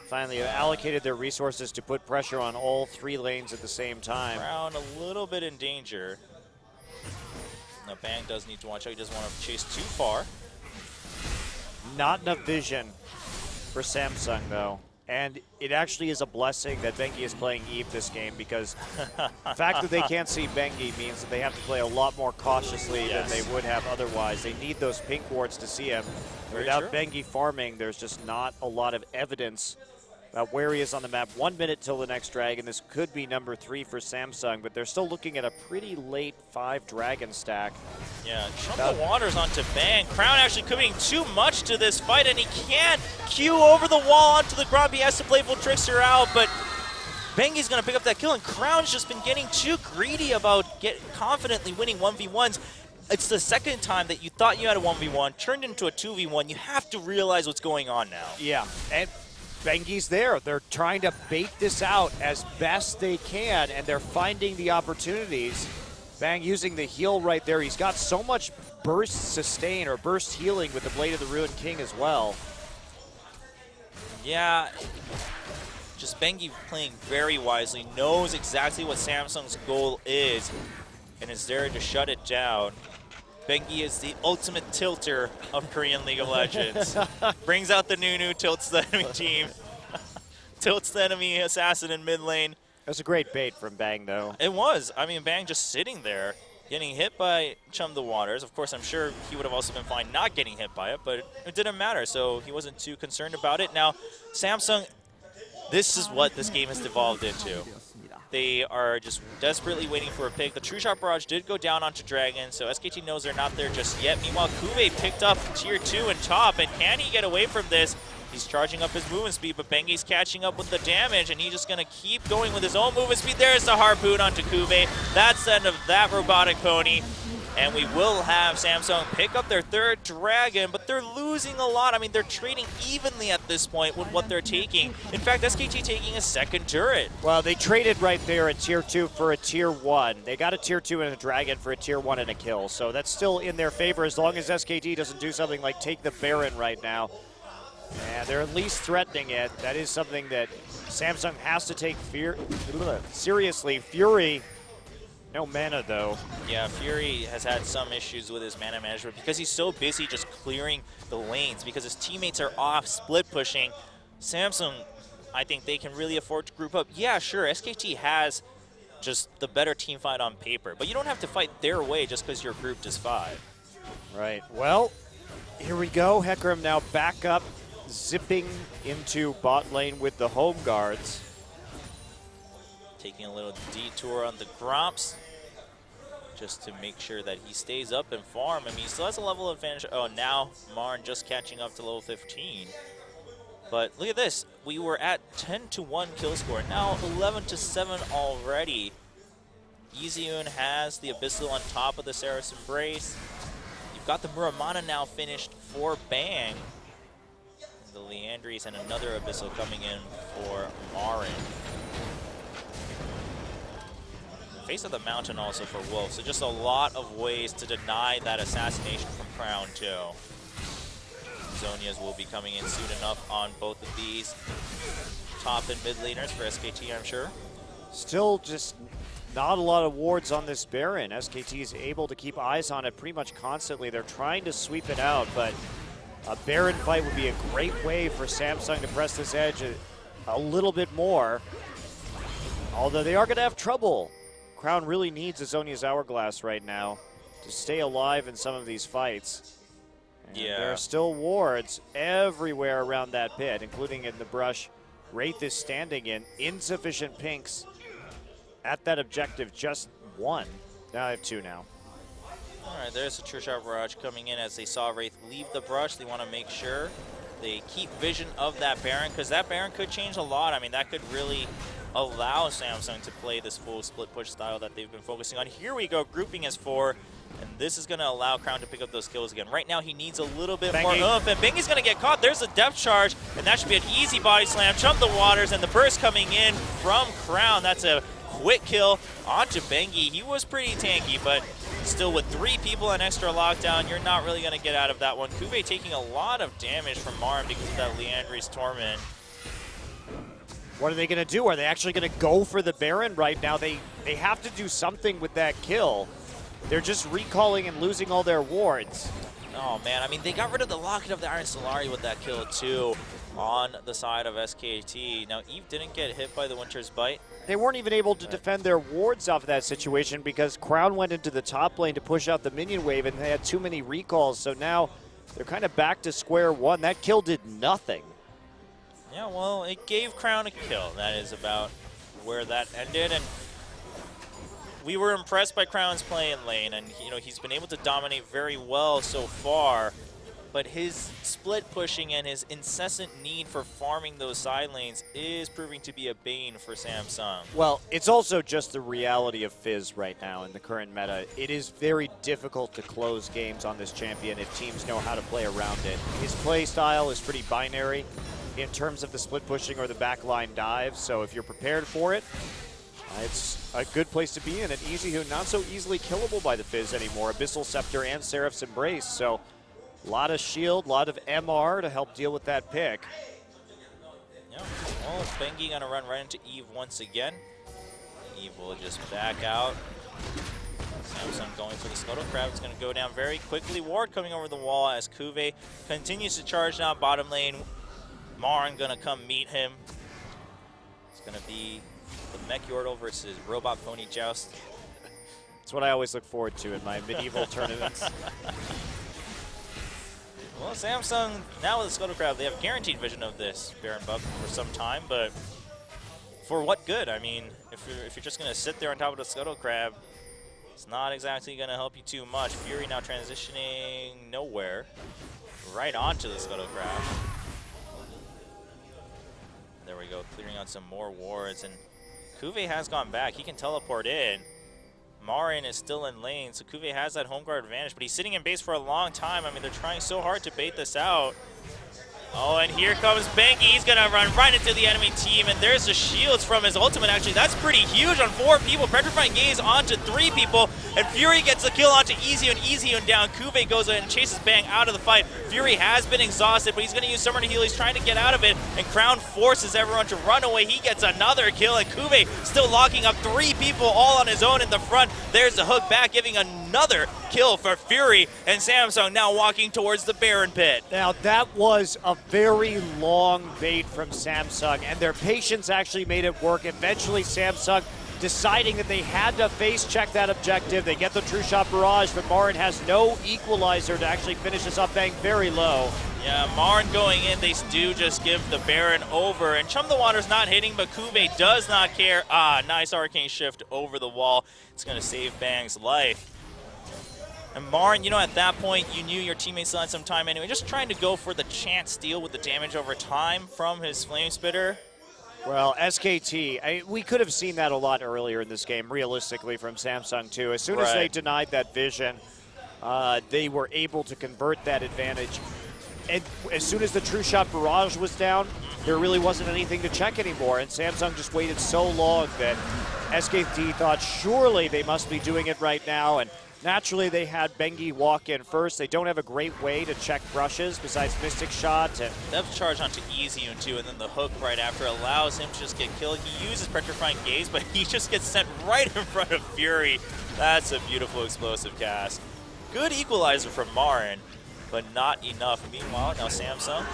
S2: finally have allocated their resources to put pressure on all three lanes at the same time.
S1: Crown a little bit in danger. Now Bang does need to watch out. He doesn't want to chase too far.
S2: Not enough vision for Samsung, though. And it actually is a blessing that Bengi is playing Eve this game because the fact that they can't see Bengi means that they have to play a lot more cautiously yes. than they would have otherwise. They need those pink wards to see him. Very Without true. Bengi farming, there's just not a lot of evidence about where he is on the map. One minute till the next dragon. This could be number three for Samsung, but they're still looking at a pretty late five dragon stack.
S1: Yeah, Chum the Waters onto Bang. Crown actually committing too much to this fight, and he can't Q over the wall onto the ground. He has to Playful Trickster out, but Bengi's going to pick up that kill, and Crown's just been getting too greedy about get confidently winning 1v1s. It's the second time that you thought you had a 1v1, turned into a 2v1. You have to realize what's going on now.
S2: Yeah, and Bengi's there. They're trying to bait this out as best they can, and they're finding the opportunities. Bang using the heal right there. He's got so much burst sustain or burst healing with the Blade of the Ruined King as well.
S1: Yeah, just Bengi playing very wisely, knows exactly what Samsung's goal is, and is there to shut it down. Bengi is the ultimate tilter of Korean League of Legends. Brings out the Nunu, tilts the enemy team, tilts the enemy assassin in mid lane.
S2: That's a great bait from Bang, though.
S1: It was. I mean, Bang just sitting there, getting hit by Chum the Waters. Of course, I'm sure he would have also been fine not getting hit by it, but it didn't matter, so he wasn't too concerned about it. Now, Samsung, this is what this game has devolved into. They are just desperately waiting for a pick. The True Shot Barrage did go down onto Dragon, so SKT knows they're not there just yet. Meanwhile, CuVee picked up Tier 2 and top, and can he get away from this? He's charging up his movement speed, but Bengi's catching up with the damage, and he's just going to keep going with his own movement speed. There's the Harpoon onto CuVee. That's the end of that Robotic Pony. And we will have Samsung pick up their third Dragon, but they're losing a lot. I mean, they're trading evenly at this point with what they're taking. In fact, SKT taking a second turret.
S2: Well, they traded right there at Tier 2 for a Tier 1. They got a Tier 2 and a Dragon for a Tier 1 and a kill. So that's still in their favor as long as SKT doesn't do something like take the Baron right now. And they're at least threatening it. That is something that Samsung has to take fear seriously. Fury No mana, though.
S1: Yeah, Fury has had some issues with his mana management because he's so busy just clearing the lanes because his teammates are off split pushing. Samsung, I think they can really afford to group up. Yeah, sure, SKT has just the better team fight on paper, but you don't have to fight their way just because you're grouped as five.
S2: Right. Well, here we go. Hecarim now back up, zipping into bot lane with the home guards.
S1: Taking a little detour on the Gromps just to make sure that he stays up and farm. I mean, he still has a level advantage. Oh, now Marin just catching up to level 15. But look at this. We were at 10 to 1 kill score. Now 11 to 7 already. Easyhoon has the Abyssal on top of the Seraph's Embrace. You've got the Muramana now finished for Bang. The Liandry's and another Abyssal coming in for Marin. Face of the Mountain also for Wolf. So just a lot of ways to deny that assassination from Crown too. Zhonya's will be coming in soon enough on both of these top and mid laners for SKT, I'm sure.
S2: Still just not a lot of wards on this Baron. SKT is able to keep eyes on it pretty much constantly. They're trying to sweep it out, but a Baron fight would be a great way for Samsung to press this edge a, a little bit more. Although they are going to have trouble. Crown really needs a Zhonya's Hourglass right now to stay alive in some of these fights. And
S1: Yeah.
S2: There are still wards everywhere around that pit, including in the brush Wraith is standing in. Insufficient pinks at that objective, just one. Now I have two now.
S1: All right, there's a True Shot Barrage coming in as they saw Wraith leave the brush. They want to make sure they keep vision of that Baron because that Baron could change a lot. I mean, that could really allow Samsung to play this full split push style that they've been focusing on. Here we go, grouping is four. And this is going to allow Crown to pick up those kills again. Right now, he needs a little bit more
S2: Bengi.
S1: oomph, and Bengi's going to get caught. There's a depth charge, and that should be an easy body slam. Chum the waters, and the burst coming in from Crown. That's a quick kill onto Bengi. He was pretty tanky, but still with three people and extra lockdown, you're not really going to get out of that one. CuVee taking a lot of damage from Marin because of that Liandry's Torment.
S2: What are they going to do? Are they actually going to go for the Baron right now? They they have to do something with that kill. They're just recalling and losing all their wards.
S1: Oh man, I mean they got rid of the Locket of the Iron Solari with that kill too on the side of SKT. Now Eve didn't get hit by the Winter's Bite.
S2: They weren't even able to defend their wards off of that situation because Crown went into the top lane to push out the minion wave and they had too many recalls. So now they're kind of back to square one. That kill did nothing.
S1: Yeah, well, it gave Crown a kill. That is about where that ended, and we were impressed by Crown's play in lane, and you know he's been able to dominate very well so far. But his split pushing and his incessant need for farming those side lanes is proving to be a bane for Samsung.
S2: Well, it's also just the reality of Fizz right now in the current meta. It is very difficult to close games on this champion if teams know how to play around it. His play style is pretty binary in terms of the split pushing or the backline dive, so if you're prepared for it, uh, it's a good place to be in. And Easyhoon not so easily killable by the Fizz anymore. Abyssal Scepter and Seraph's Embrace, so a lot of shield, a lot of MR to help deal with that pick.
S1: Yeah. Well, Bengi gonna run right into Eve once again. Eve will just back out. Samsung going for the Scuttle Crab. It's gonna go down very quickly. Ward coming over the wall as CuVee continues to charge down bottom lane. Marin gonna come meet him. It's gonna be the Mech Yordle versus Robot Pony Joust.
S2: It's what I always look forward to in my medieval tournaments.
S1: Well, Samsung, now with the Scuttle Crab, they have guaranteed vision of this Baron buff for some time, but for what good? I mean, if you're, if you're just going to sit there on top of the Scuttle Crab, it's not exactly going to help you too much. Fury now transitioning nowhere, right onto the Scuttle Crab. There we go, clearing out some more wards, and CuVee has gone back. He can teleport in. Marin is still in lane, so CuVee has that home guard advantage, but he's sitting in base for a long time. I mean, they're trying so hard to bait this out. Oh, and here comes Bengi. He's going to run right into the enemy team, and there's the shields from his ultimate, actually. That's pretty huge on four people. Petrifying Gaze onto three people, and Fury gets the kill onto Easy and Easy and down. CuVee goes in and chases Bang out of the fight. Fury has been exhausted, but he's going to use Summer to heal. He's trying to get out of it, and Crown forces everyone to run away. He gets another kill, and CuVee still locking up three people all on his own in the front. There's the hook back, giving another kill for Fury, and Samsung now walking towards the Baron pit.
S2: Now, that was a very long bait from Samsung, and their patience actually made it work. Eventually, Samsung deciding that they had to face check that objective. They get the true shot barrage, but Marin has no equalizer to actually finish this up, bang very low.
S1: Yeah, Marin going in, they do just give the Baron over. And Chum the Water's not hitting, but CuVee does not care. Ah, nice arcane shift over the wall. It's going to save Bang's life. And Marin, you know, at that point, you knew your teammates had some time anyway. Just trying to go for the chance steal with the damage over time from his Flame Spitter.
S2: Well, SKT, I, we could have seen that a lot earlier in this game, realistically, from Samsung, too. As soon right. as they denied that vision, uh, they were able to convert that advantage. And as soon as the True Shot Barrage was down, there really wasn't anything to check anymore. And Samsung just waited so long that SKT thought surely they must be doing it right now. And Naturally, they had Bengi walk in first. They don't have a great way to check brushes besides Mystic Shot. And
S1: Depth charge onto Easy too, and then the hook right after allows him to just get killed. He uses Petrifying Gaze, but he just gets sent right in front of Fury. That's a beautiful explosive cask. Good equalizer from Marin, but not enough. Meanwhile, now Samsung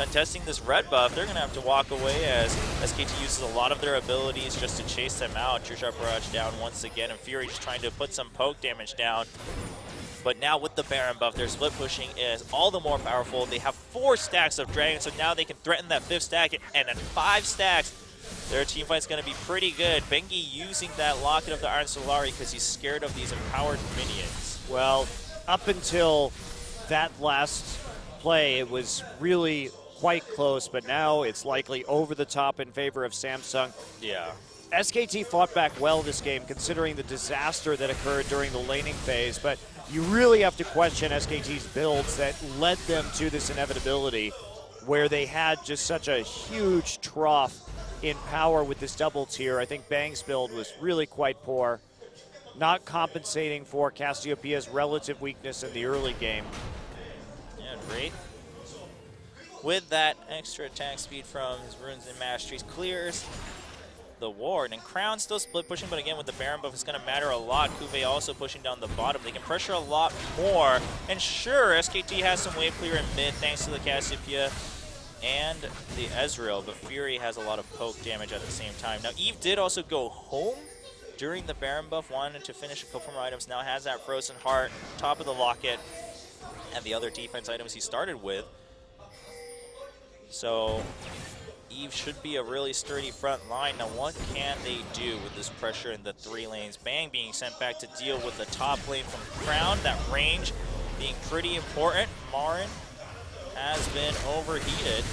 S1: contesting this red buff, they're going to have to walk away as SKT uses a lot of their abilities just to chase them out. Shot Barrage down once again, and Fury just trying to put some poke damage down. But now with the Baron buff, their split pushing is all the more powerful. They have four stacks of Dragon, so now they can threaten that fifth stack, and at five stacks, their team fight's going to be pretty good. Bengi using that Locket of the Iron Solari because he's scared of these empowered minions.
S2: Well, up until that last play, it was really quite close, but now it's likely over the top in favor of Samsung.
S1: Yeah.
S2: SKT fought back well this game, considering the disaster that occurred during the laning phase, but you really have to question SKT's builds that led them to this inevitability where they had just such a huge trough in power with this double tier. I think Bang's build was really quite poor, not compensating for Cassiopeia's relative weakness in the early game.
S1: Great with that extra attack speed from his runes and masteries, clears the ward. And Crown still split pushing, but again with the Baron buff, it's going to matter a lot. CuVee also pushing down the bottom. They can pressure a lot more. And sure, SKT has some wave clear in mid thanks to the Cassiopeia and the Ezreal, but Fury has a lot of poke damage at the same time. Now, Eve did also go home during the Baron buff, wanted to finish a couple more items, now has that Frozen Heart, top of the Locket, and the other defense items he started with. So Eve should be a really sturdy front line. Now, what can they do with this pressure in the three lanes? Bang being sent back to deal with the top lane from Crown. That range being pretty important. Marin has been overheated.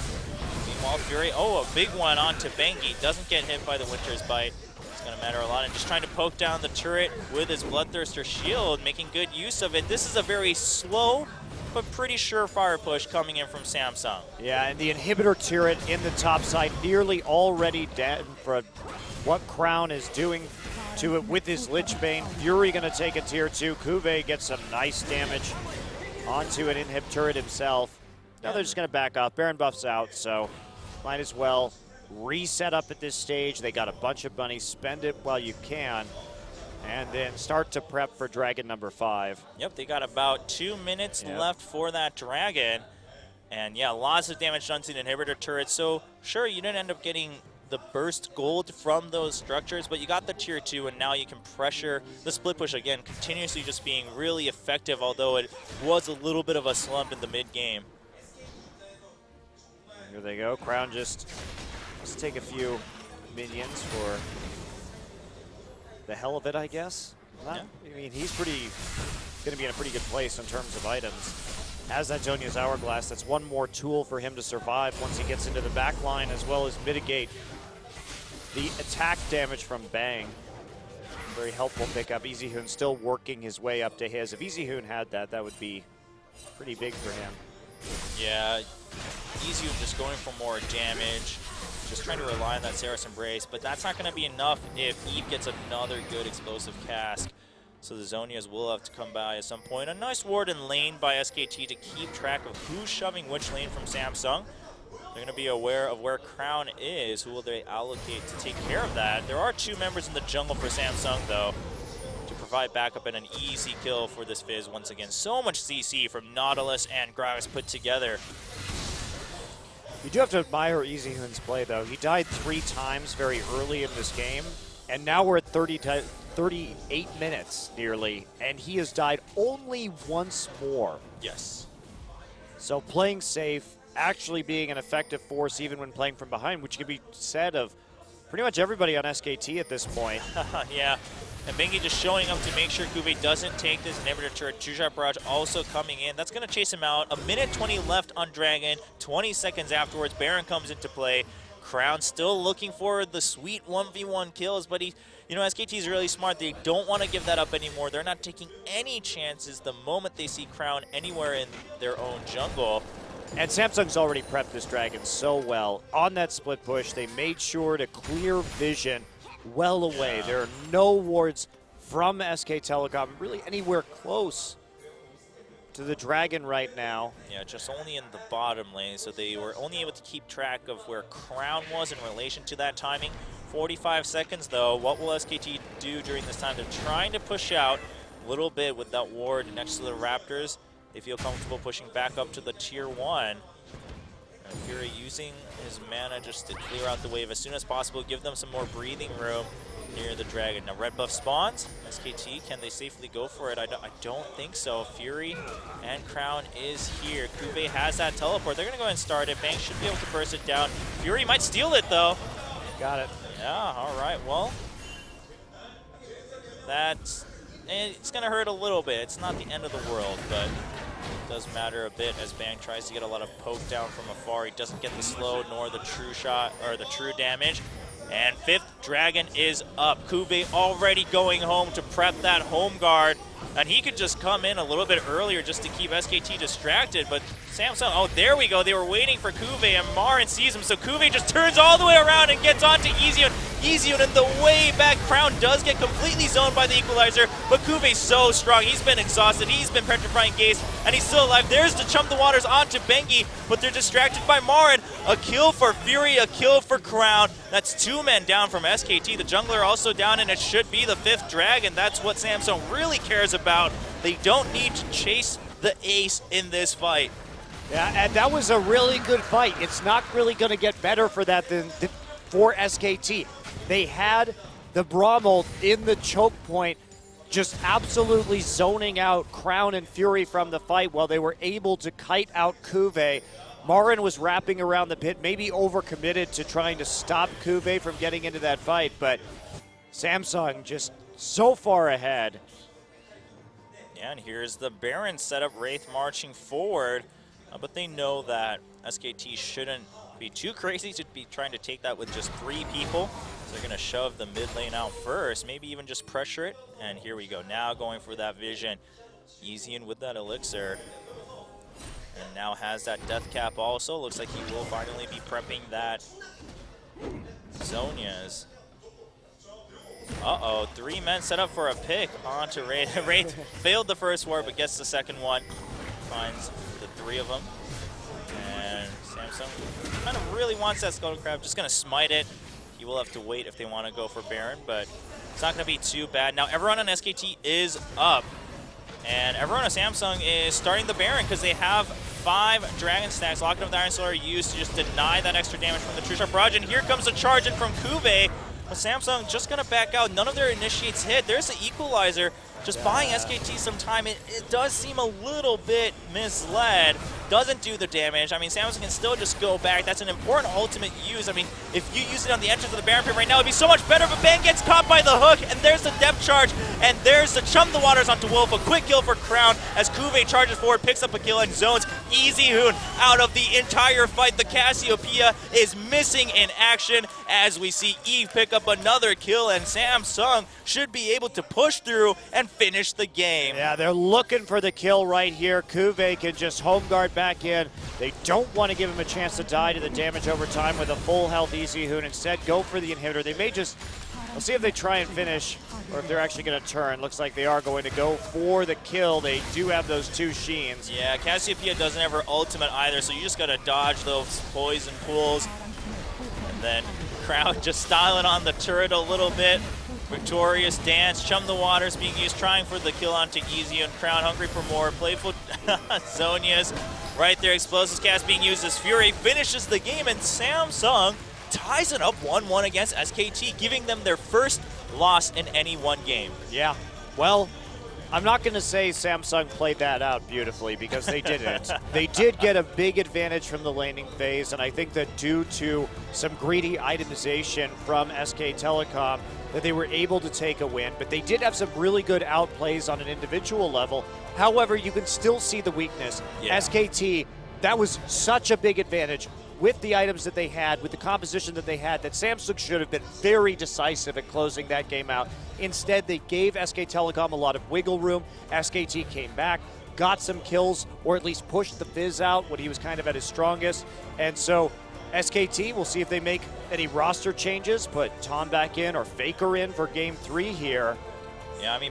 S1: Meanwhile, Fury, oh, a big one onto Bengi. Doesn't get hit by the Winter's Bite. It's going to matter a lot. And just trying to poke down the turret with his Bloodthirster shield, making good use of it. This is a very slow but pretty surefire push coming in from Samsung.
S2: Yeah, and the inhibitor turret in the top side nearly already dead for what Crown is doing to it with his Lich Bane. Fury going to take a tier 2. CuVee gets some nice damage onto an inhib turret himself. Now they're just going to back off. Baron buff's out, so might as well reset up at this stage. They got a bunch of bunnies. Spend it while you can and then start to prep for dragon number five.
S1: Yep, they got about two minutes yep. left for that dragon. And yeah, lots of damage done to the inhibitor turret. So sure, you didn't end up getting the burst gold from those structures, but you got the tier two, and now you can pressure the split push again, continuously just being really effective, although it was a little bit of a slump in the mid game.
S2: Here they go. Crown just let's take a few minions for the hell of it, I guess. Not, yeah. I mean, he's pretty going to be in a pretty good place in terms of items. Has Zhonya's Hourglass, that's one more tool for him to survive once he gets into the back line, as well as mitigate the attack damage from Bang. Very helpful pickup. Easyhoon still working his way up to his. If Easyhoon had that, that would be pretty big for him.
S1: Yeah, Easy just going for more damage. Just trying to rely on that Seraph's Embrace, but that's not going to be enough if Eve gets another good explosive cask. So the Zhonya's will have to come by at some point. A nice ward in lane by SKT to keep track of who's shoving which lane from Samsung. They're going to be aware of where Crown is. Who will they allocate to take care of that? There are two members in the jungle for Samsung, though, to provide backup and an easy kill for this Fizz once again. So much CC from Nautilus and Gragas put together.
S2: You do have to admire Easyhoon's play, though. He died three times very early in this game, and now we're at 30 38 minutes nearly, and he has died only once more.
S1: Yes.
S2: So playing safe, actually being an effective force even when playing from behind, which can be said of pretty much everybody on SKT at this point.
S1: yeah. And Bengi just showing up to make sure CuVee doesn't take this inhibitor turret. True Shot Barrage also coming in. That's going to chase him out. A minute 20 left on Dragon. 20 seconds afterwards, Baron comes into play. Crown still looking for the sweet 1v1 kills, but he, you know, SKT is really smart. They don't want to give that up anymore. They're not taking any chances the moment they see Crown anywhere in their own jungle.
S2: And Samsung's already prepped this Dragon so well. On that split push, they made sure to clear vision well away. There are no wards from SK Telecom really anywhere close to the Dragon right now.
S1: Yeah, just only in the bottom lane, so they were only able to keep track of where Crown was in relation to that timing. 45 seconds though, what will SKT do during this time? They're trying to push out a little bit with that ward next to the Raptors. They feel comfortable pushing back up to the tier 1. Fury using his mana just to clear out the wave as soon as possible, give them some more breathing room near the dragon. Now red buff spawns. SKT, can they safely go for it? I don't, I don't think so. Fury and Crown is here. CuVee has that teleport. They're going to go and start it. Bang should be able to burst it down. Fury might steal it though.
S2: Got it.
S1: Yeah, all right. Well, that's it's going to hurt a little bit. It's not the end of the world, but does matter a bit as Bang tries to get a lot of poke down from afar. He doesn't get the slow nor the true shot or the true damage. And fifth dragon is up. CuVee already going home to prep that home guard. And he could just come in a little bit earlier just to keep SKT distracted, but Samsung, oh, there we go. They were waiting for CuVee, and Marin sees him, so CuVee just turns all the way around and gets onto Easyhoon. Easyhoon in the way back. Crown does get completely zoned by the Equalizer, but CuVee's so strong. He's been exhausted. He's been petrifying Gaze, and he's still alive. There's the Chum the Waters onto Bengi, but they're distracted by Marin. A kill for Fury, a kill for Crown. That's two men down from SKT. The jungler also down, and it should be the fifth dragon. That's what Samsung really cares about. They don't need to chase the ace in this fight.
S2: Yeah, and that was a really good fight. It's not really going to get better for that than, than for SKT. They had the Rumble in the choke point, just absolutely zoning out Crown and Fury from the fight while they were able to kite out CuVee. Marin was wrapping around the pit, maybe overcommitted to trying to stop CuVee from getting into that fight, but Samsung just so far ahead.
S1: Yeah, and here's the Baron setup, Wraith marching forward. Uh, but they know that SKT shouldn't be too crazy to be trying to take that with just three people. So they're going to shove the mid lane out first, maybe even just pressure it. And here we go, now going for that vision. Easyhoon with that elixir. And now has that death cap also. Looks like he will finally be prepping that Zhonya's. Uh-oh, three men set up for a pick onto Wraith. Wraith failed the first war, but gets the second one. Finds the three of them. And Samsung kind of really wants that Scuttle Crab. Just going to smite it. Will have to wait if they want to go for Baron, but it's not going to be too bad. Now, everyone on SKT is up. And everyone on Samsung is starting the Baron because they have five Dragon Stacks. Locket of the Iron Solari used to just deny that extra damage from the True Shot Barrage. And here comes a charge in from CuVee. But Samsung just going to back out. None of their initiates hit. There's the Equalizer. Just yeah. buying SKT some time, it, it does seem a little bit misled. Doesn't do the damage. I mean, Samsung can still just go back. That's an important ultimate use. I mean, if you use it on the entrance of the Baron Pit right now, it'd be so much better, but Bengi gets caught by the hook, and there's the depth charge, and there's the Chum the Waters onto Wolf. A quick kill for Crown as CuVee charges forward, picks up a kill, and zones Easyhoon out of the entire fight. The Cassiopeia is missing in action as we see Eve pick up another kill, and Samsung should be able to push through and finish the game.
S2: Yeah, they're looking for the kill right here. CuVee can just home guard back in. They don't want to give him a chance to die to the damage over time with a full health Easyhoon. Instead, go for the inhibitor. They may just, we'll see if they try and finish or if they're actually going to turn. Looks like they are going to go for the kill. They do have those two Sheens.
S1: Yeah, Cassiopeia doesn't have her ultimate either, so you just got to dodge those poison pools. And then Crown just styling on the turret a little bit. Victorious dance, chum the waters being used, trying for the kill onto Easy and Crown, hungry for more. Playful Zhonya's right there. Explosive cask being used as Fury finishes the game, and Samsung ties it up 1-1 against SKT, giving them their first loss in any one game.
S2: Yeah. Well, I'm not going to say Samsung played that out beautifully because they didn't. they did get a big advantage from the laning phase, and I think that due to some greedy itemization from SK Telecom, that they were able to take a win. But they did have some really good outplays on an individual level. However, you can still see the weakness.
S1: Yeah.
S2: SKT, that was such a big advantage with the items that they had, with the composition that they had, that Samsung should have been very decisive at closing that game out. Instead, they gave SK Telecom a lot of wiggle room. SKT came back, got some kills, or at least pushed the Fizz out when he was kind of at his strongest. And so SKT, we'll see if they make any roster changes, put Tom back in or Faker in for game three here.
S1: Yeah, I mean,